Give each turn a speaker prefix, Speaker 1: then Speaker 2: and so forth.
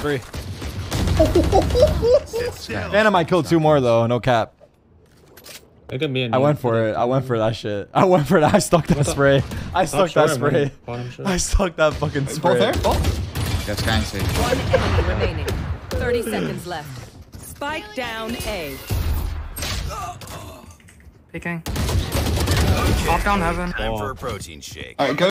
Speaker 1: Three. Phantom, I kill two more though. No cap.
Speaker 2: Look at me and
Speaker 1: I went for it. I went for that shit. I went for it. I stuck that spray. I stuck that spray. I stuck that fucking spray.
Speaker 3: Both there? Both?
Speaker 4: That's kind of.
Speaker 5: One enemy remaining. 30 seconds left. Spike down A.
Speaker 6: Peeking. Off down heaven.
Speaker 7: Time for a protein shake.
Speaker 3: Alright, go